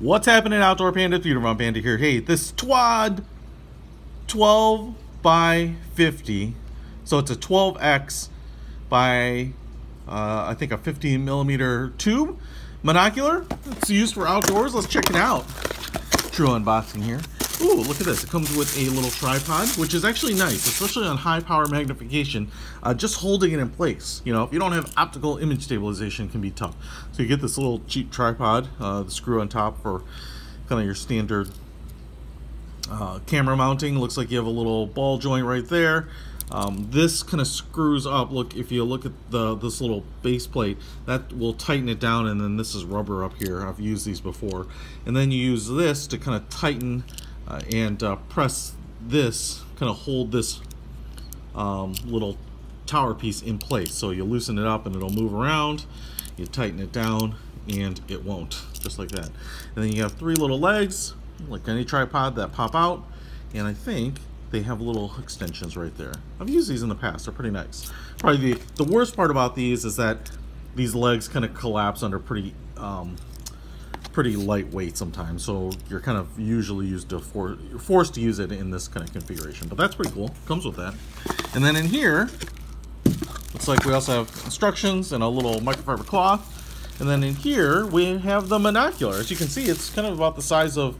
What's happening, Outdoor Panda? Peter Von Panda here. Hey, this Twod 12 by 50. So it's a 12x by, uh, I think, a 15 millimeter tube monocular. It's used for outdoors. Let's check it out. True unboxing here. Ooh, look at this. It comes with a little tripod, which is actually nice, especially on high power magnification. Uh, just holding it in place. You know, if you don't have optical image stabilization, can be tough. So you get this little cheap tripod, uh, the screw on top for kind of your standard uh, camera mounting. Looks like you have a little ball joint right there. Um, this kind of screws up. Look, if you look at the this little base plate, that will tighten it down, and then this is rubber up here. I've used these before. And then you use this to kind of tighten uh, and uh, press this, kind of hold this um, little tower piece in place. So you loosen it up and it'll move around, you tighten it down and it won't, just like that. And then you have three little legs, like any tripod that pop out, and I think they have little extensions right there. I've used these in the past, they're pretty nice. Probably the, the worst part about these is that these legs kind of collapse under pretty um, pretty lightweight sometimes, so you're kind of usually used to for you're forced to use it in this kind of configuration. But that's pretty cool. Comes with that. And then in here, looks like we also have instructions and a little microfiber cloth. And then in here we have the monocular. As you can see, it's kind of about the size of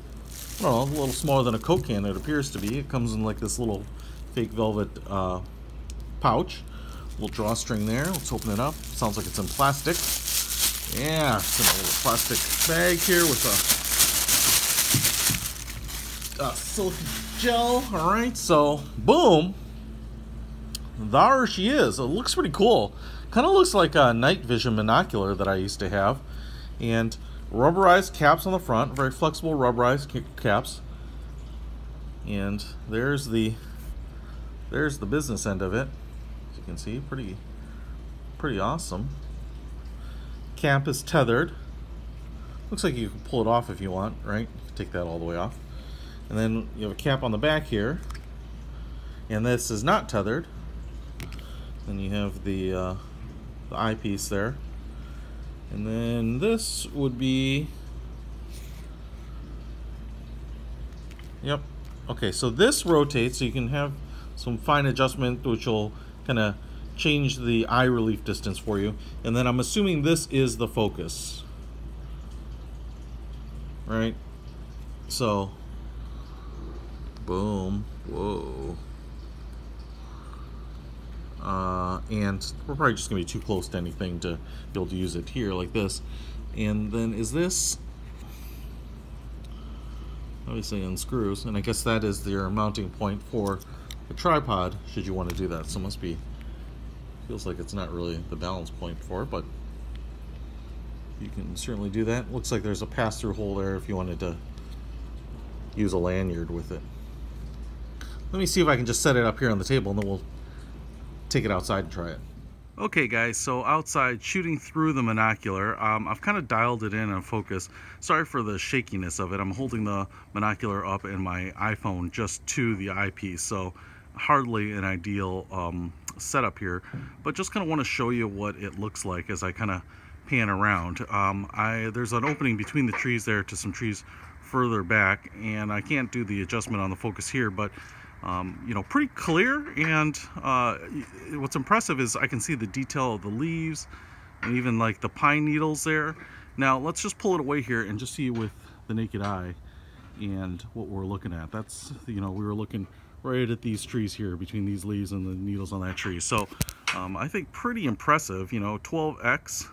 I don't know, a little smaller than a Coke can. It appears to be. It comes in like this little fake velvet uh, pouch. Little drawstring there. Let's open it up. Sounds like it's in plastic. Yeah, it's in a little plastic bag here with a, a silicone gel. All right, so boom, there she is. It looks pretty cool. Kind of looks like a night vision monocular that I used to have, and rubberized caps on the front, very flexible rubberized caps. And there's the there's the business end of it. As you can see, pretty pretty awesome cap is tethered. Looks like you can pull it off if you want, right? You take that all the way off. And then you have a cap on the back here. And this is not tethered. Then you have the, uh, the eyepiece there. And then this would be... Yep. Okay, so this rotates so you can have some fine adjustment which will kind of change the eye relief distance for you. And then I'm assuming this is the focus. Right? So, boom, whoa. Uh, and we're probably just gonna be too close to anything to be able to use it here like this. And then is this, obviously unscrews, and I guess that is your mounting point for the tripod, should you want to do that. So must be Feels like it's not really the balance point for it, but you can certainly do that. Looks like there's a pass-through hole there if you wanted to use a lanyard with it. Let me see if I can just set it up here on the table and then we'll take it outside and try it. Okay guys, so outside shooting through the monocular, um, I've kind of dialed it in on focus. Sorry for the shakiness of it. I'm holding the monocular up in my iPhone just to the eyepiece, so hardly an ideal um, setup here, but just kind of want to show you what it looks like as I kind of pan around. Um, I There's an opening between the trees there to some trees further back, and I can't do the adjustment on the focus here, but um, you know, pretty clear, and uh, what's impressive is I can see the detail of the leaves, and even like the pine needles there. Now, let's just pull it away here and just see with the naked eye and what we're looking at. That's, you know, we were looking right at these trees here between these leaves and the needles on that tree. So um, I think pretty impressive, you know, 12X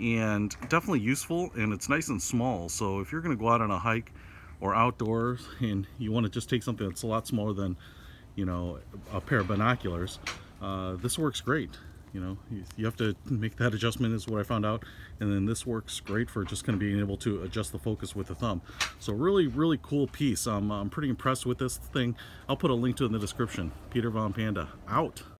and definitely useful and it's nice and small. So if you're gonna go out on a hike or outdoors and you wanna just take something that's a lot smaller than, you know, a pair of binoculars, uh, this works great you know you have to make that adjustment is what I found out. And then this works great for just kind of being able to adjust the focus with the thumb. So really really cool piece. Um, I'm pretty impressed with this thing. I'll put a link to it in the description. Peter Von Panda out